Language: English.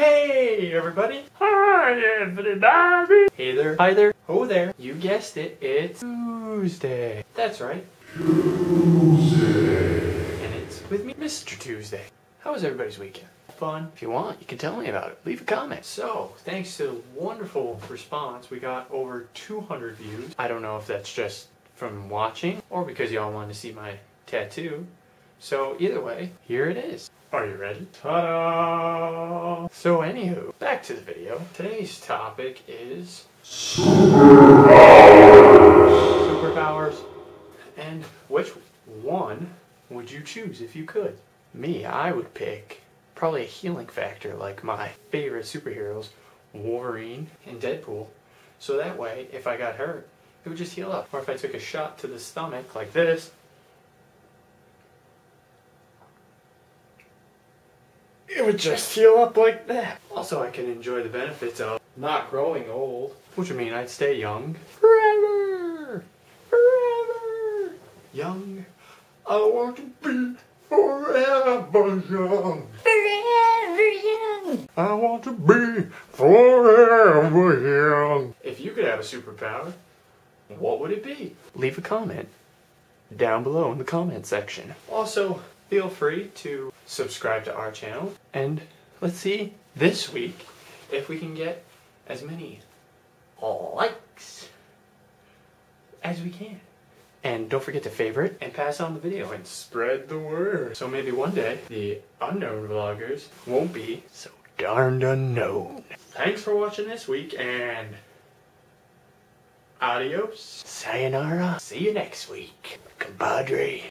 Hey everybody! Hi everybody! Hey there, hi there, oh there. You guessed it, it's Tuesday. That's right. Tuesday. And it's with me, Mr. Tuesday. How was everybody's weekend? Fun? If you want, you can tell me about it. Leave a comment. So, thanks to the wonderful response, we got over 200 views. I don't know if that's just from watching or because y'all wanted to see my tattoo. So either way, here it is. Are you ready? Ta-da! So anywho, back to the video. Today's topic is superpowers. And which one would you choose if you could? Me, I would pick probably a healing factor like my favorite superheroes, Wolverine and Deadpool. So that way, if I got hurt, it would just heal up. Or if I took a shot to the stomach like this, it would just heal up like that. Also, I can enjoy the benefits of not growing old, which would mean I'd stay young forever, forever young. I want to be forever young. Forever young! I want to be forever young. If you could have a superpower, what would it be? Leave a comment down below in the comment section. Also, feel free to subscribe to our channel and let's see this week if we can get as many likes as we can. And don't forget to favorite and pass on the video and spread the word. So maybe one day the unknown vloggers won't be so darned unknown. Thanks for watching this week and adios. Sayonara. See you next week, compadre.